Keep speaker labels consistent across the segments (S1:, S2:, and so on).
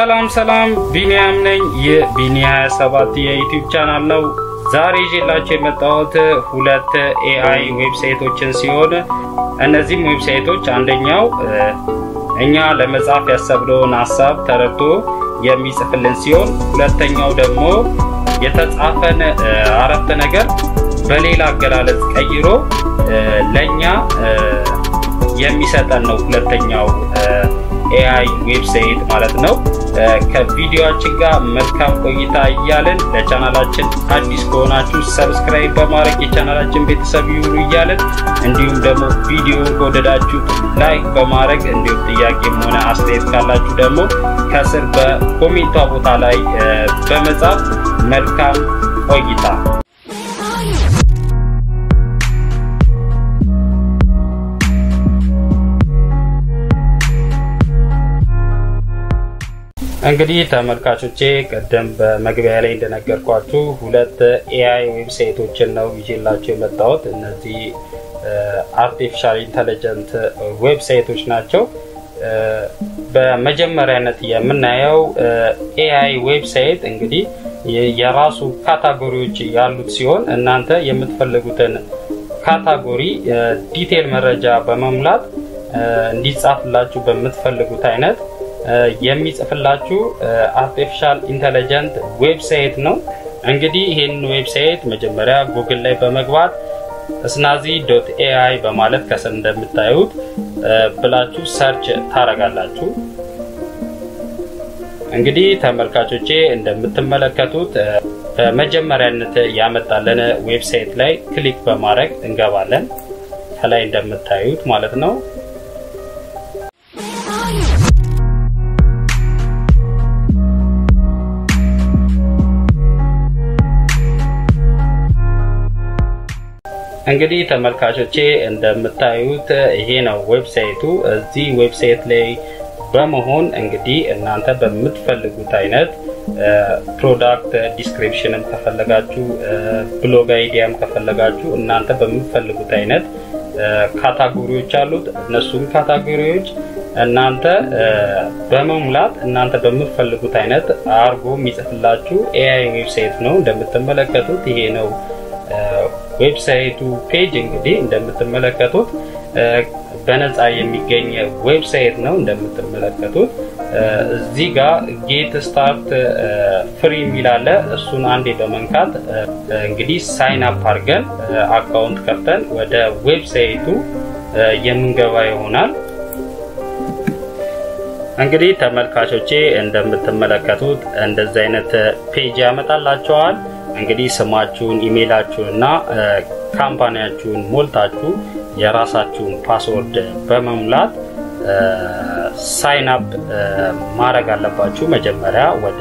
S1: ሰላም ሰላም፣ ቢኒያም ነኝ። ይህ ቢኒ 27 የ YouTube ቻናል ነው። ዛሬ ይዤላችሁ የመጣሁት ሁለት AI website ኦችን ሲሆን እነዚህም website ኦች አንደኛው እኛ ለመጻፍ ያሰብነውን ሀሳብ ተረድቶ የሚጽፍልን ሲሆን ሁለተኛው ደግሞ የተጻፈን አረፍተ ነገር በሌላ አገላለጽ ቀይሮ ለኛ የሚሰጠን ነው። ሁለተኛው AI website ማለት ነው። ከቪዲዮአችን ጋር መልካም ቆይታ እያልን ለቻናላችን አዲስ ከሆናችሁ subscribe በማድረግ የቻናላችን ቤተሰብ ይሁኑ እያልን እንዲሁም ደግሞ ቪዲዮ ከወደዳችሁ like በማድረግ እንዲሁም ጥያቄም ሆነ አስተያየት ካላችሁ ደግሞ ከስር በ comment ቷ ቦታ ላይ በመጻፍ መልካም ቆይታ እንግዲህ ተመልካቾቼ ቀደም በመግቢያ ላይ እንደነገርኳችሁ ሁለት AI website ኦችን ነው ይዤላችሁ የመጣሁት። እነዚህ artificial intelligent website ኦች ናቸው። በመጀመሪያነት የምናየው AI website እንግዲህ የራሱ category ዎች ያሉት ሲሆን እናንተ የምትፈልጉትን category detail መረጃ በመሙላት እንዲጻፍላችሁ በምትፈልጉት አይነት የሚጽፍላችሁ artificial intelligent website ነው። እንግዲህ ይህን website መጀመሪያ ጉግል ላይ በመግባት Snazzy dot AI በማለት ከስር እንደምታዩት ብላችሁ search ታረጋላችሁ። እንግዲህ ተመልካቾቼ እንደምትመለከቱት በመጀመሪያነት ያመጣልን website ላይ click በማድረግ እንገባለን። ከላይ እንደምታዩት ማለት ነው። እንግዲህ ተመልካቾቼ እንደምታዩት ይሄ ነው website ኡ። እዚህ website ላይ በመሆን እንግዲህ እናንተ በምትፈልጉት አይነት product description ም ከፈለጋችሁ blog idea ም ከፈለጋችሁ እናንተ በምትፈልጉት አይነት category ዎች አሉት። እነሱም category ዎች እናንተ በመሙላት እናንተ በምትፈልጉት አይነት አርጎ የሚጽፍላችሁ AI website ነው። እንደምትመለከቱት ይሄ ነው website ኡ page እንግዲህ እንደምትመለከቱት በነፃ የሚገኝ website ነው። እንደምትመለከቱት እዚህ ጋር get start free የሚል አለ። እሱን አንዴ በመንካት እንግዲህ sign up አድርገን account ከፍተን ወደ website ኡ የምንገባ ይሆናል። እንግዲህ ተመልካቾቼ እንደምትመለከቱት እንደዚህ አይነት page ያመጣላችኋል። እንግዲህ ስማችሁን፣ ኢሜይላችሁን እና company ያችሁን ሞልታችሁ የራሳችሁን password በመሙላት sign up ማድረግ አለባችሁ መጀመሪያ ወደ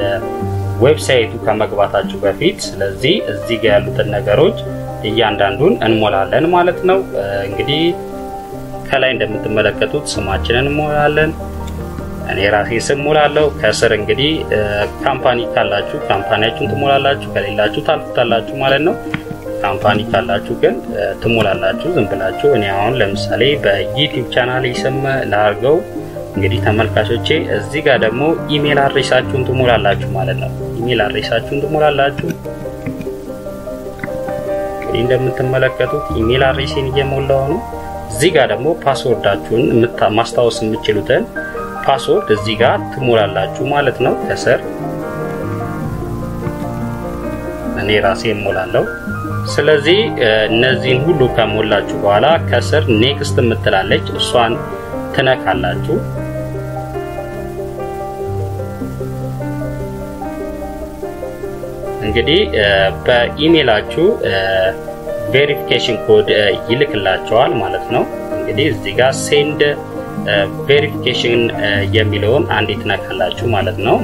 S1: website ኡ ከመግባታችሁ በፊት። ስለዚህ እዚህ ጋር ያሉትን ነገሮች እያንዳንዱን እንሞላለን ማለት ነው። እንግዲህ ከላይ እንደምትመለከቱት ስማችንን እንሞላለን። እኔ ራሴ ስም ሞላለሁ። ከስር እንግዲህ company ካላችሁ company ያችሁን ትሞላላችሁ፣ ከሌላችሁ ታልፉታላችሁ ማለት ነው። company ካላችሁ ግን ትሞላላችሁ ዝም ብላችሁ። እኔ አሁን ለምሳሌ በ YouTube ቻናል ስም ላርገው። እንግዲህ ተመልካቾቼ እዚህ ጋር ደግሞ email address ኣችሁን ትሞላላችሁ ማለት ነው። email address ኣችሁን ትሞላላችሁ። እንግዲህ እንደምትመለከቱት email address ኤን እየሞላው ነው። እዚህ ጋር ደግሞ password ኣችሁን ማስታወስ የምትችሉትን password እዚህ ጋር ትሞላላችሁ ማለት ነው። ከስር እኔ ራሴ እሞላለሁ። ስለዚህ እነዚህን ሁሉ ከሞላችሁ በኋላ ከስር next የምትላለች እሷን ትነካላችሁ። እንግዲህ በኢሜላችሁ verification code ይልክላችኋል ማለት ነው። እንግዲህ እዚህ ጋር send verification የሚለውን አንዴ ትነካላችሁ ማለት ነው።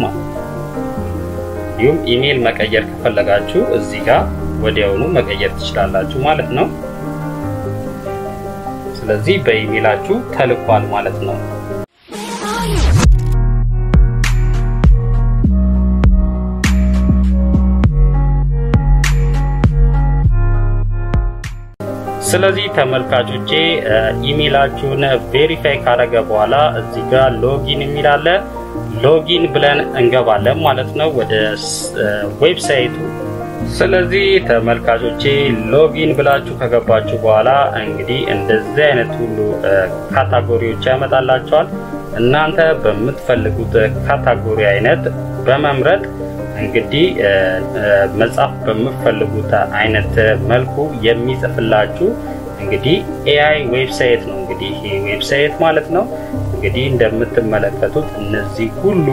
S1: እንዲሁም ኢሜይል መቀየር ከፈለጋችሁ እዚህ ጋር ወዲያውኑ መቀየር ትችላላችሁ ማለት ነው። ስለዚህ በኢሜይላችሁ ተልኳል ማለት ነው። ስለዚህ ተመልካቾቼ ኢሜይላችሁን verify ካደረገ በኋላ እዚህ ጋር login የሚል አለ። login ብለን እንገባለን ማለት ነው ወደ website ኡ። ስለዚህ ተመልካቾቼ login ብላችሁ ከገባችሁ በኋላ እንግዲህ እንደዚህ አይነት ሁሉ category ዎች ያመጣላችኋል። እናንተ በምትፈልጉት category አይነት በመምረጥ እንግዲህ መጻፍ በምትፈልጉት አይነት መልኩ የሚጽፍላችሁ እንግዲህ AI website ነው። እንግዲህ ይሄ website ማለት ነው። እንግዲህ እንደምትመለከቱት እነዚህ ሁሉ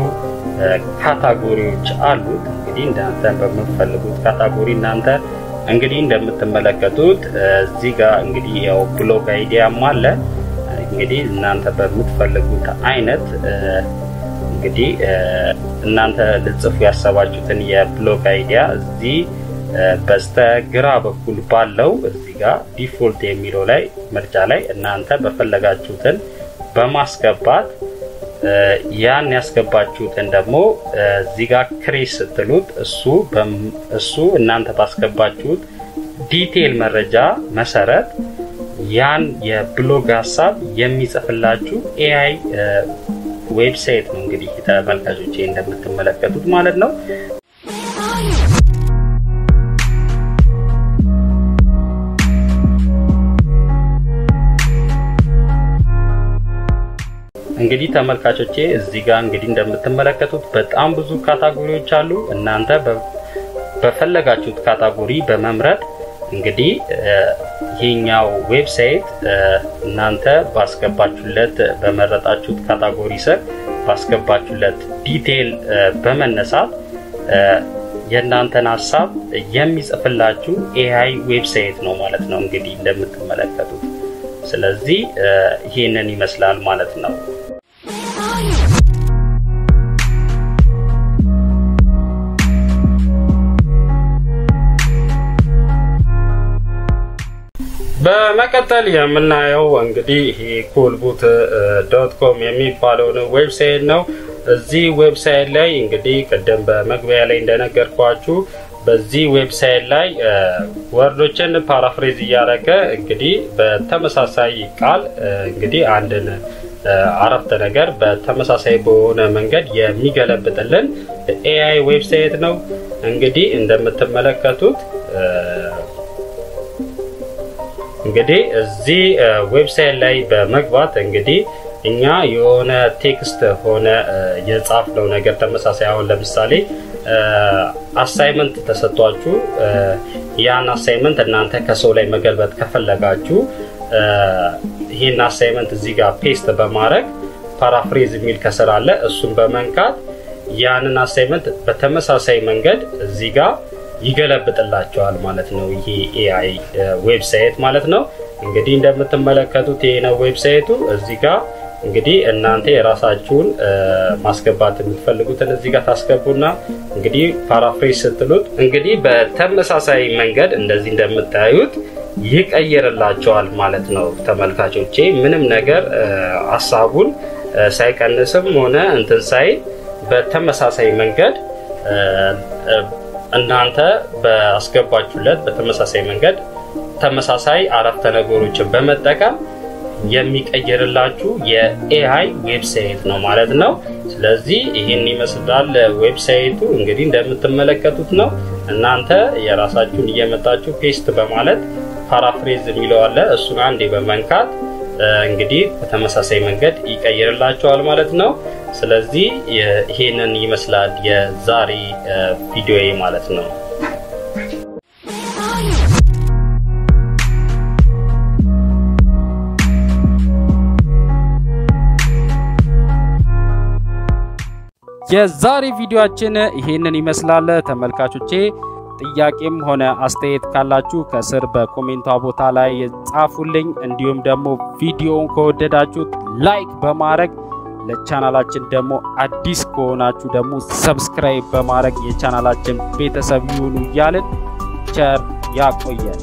S1: category ዎች አሉት። እንግዲህ እናንተ በምትፈልጉት category እናንተ እንግዲህ እንደምትመለከቱት እዚህ ጋር እንግዲህ ያው blog idea ም አለ። እንግዲህ እናንተ በምትፈልጉት አይነት እንግዲህ እናንተ ልትጽፉ ያሰባችሁትን የ blog idea እዚህ በስተግራ በኩል ባለው እዚህ ጋር default የሚለው ላይ ምርጫ ላይ እናንተ በፈለጋችሁትን በማስገባት ያን ያስገባችሁትን ደግሞ እዚህ ጋር create ስትሉት እሱ እሱ እናንተ ባስገባችሁት detail መረጃ መሰረት ያን የብሎግ ሀሳብ የሚጽፍላችሁ AI website ነው። እንግዲህ ተመልካቾቼ እንደምትመለከቱት ማለት ነው። እንግዲህ ተመልካቾቼ እዚህ ጋር እንግዲህ እንደምትመለከቱት በጣም ብዙ category ዎች አሉ። እናንተ በፈለጋችሁት category በመምረጥ እንግዲህ ይሄኛው website እናንተ ባስገባችሁለት በመረጣችሁት category ስር ባስገባችሁለት detail በመነሳት የእናንተን ሀሳብ የሚጽፍላችሁ AI website ነው ማለት ነው። እንግዲህ እንደምትመለከቱት ስለዚህ ይሄንን ይመስላል ማለት ነው። በመቀጠል የምናየው እንግዲህ QuillBot dot com የሚባለውን website ነው። እዚህ website ላይ እንግዲህ ቅድም በመግቢያ ላይ እንደነገርኳችሁ በዚህ website ላይ word ኦችን paraphrase እያደረገ እንግዲህ በተመሳሳይ ቃል እንግዲህ አንድን አረፍተ ነገር በተመሳሳይ በሆነ መንገድ የሚገለብጥልን AI website ነው። እንግዲህ እንደምትመለከቱት እንግዲህ እዚህ website ላይ በመግባት እንግዲህ እኛ የሆነ text ሆነ የጻፍነው ነገር ተመሳሳይ አሁን ለምሳሌ assignment ተሰጥቷችሁ ያን assignment እናንተ ከሰው ላይ መገልበጥ ከፈለጋችሁ ይህን assignment እዚህ ጋር paste በማድረግ paraphrase የሚል ከስር አለ። እሱን በመንካት ያንን assignment በተመሳሳይ መንገድ እዚህ ጋር ይገለብጥላችኋል ማለት ነው። ይሄ AI website ማለት ነው። እንግዲህ እንደምትመለከቱት ይሄ ነው website ኡ። እዚህ ጋር እንግዲህ እናንተ የራሳችሁን ማስገባት የምትፈልጉትን እዚህ ጋር ታስገቡና እንግዲህ ፓራፍሬዝ ስትሉት እንግዲህ በተመሳሳይ መንገድ እንደዚህ እንደምታዩት ይቀይርላቸዋል ማለት ነው። ተመልካቾቼ ምንም ነገር ሀሳቡን ሳይቀንስም ሆነ እንትን ሳይ በተመሳሳይ መንገድ እናንተ በአስገባችሁለት በተመሳሳይ መንገድ ተመሳሳይ አረፍተ ነገሮችን በመጠቀም የሚቀይርላችሁ የ AI website ነው ማለት ነው። ስለዚህ ይህን ይመስላል website ኡ። እንግዲህ እንደምትመለከቱት ነው። እናንተ የራሳችሁን እየመጣችሁ paste በማለት paraphrase የሚለው አለ። እሱን አንዴ በመንካት እንግዲህ በተመሳሳይ መንገድ ይቀይርላችኋል ማለት ነው። ስለዚህ ይሄንን ይመስላል የዛሬ ቪዲዮ ማለት ነው። የዛሬ ቪዲዮአችን ይሄንን ይመስላል ተመልካቾቼ። ጥያቄም ሆነ አስተያየት ካላችሁ ከስር በ comment ቷ ቦታ ላይ ጻፉልኝ። እንዲሁም ደግሞ ቪዲዮውን ከወደዳችሁት like በማድረግ ለቻናላችን ደግሞ አዲስ ከሆናችሁ ደግሞ subscribe በማድረግ የቻናላችን ቤተሰብ ይሁኑ እያልን ቸር ያቆየን።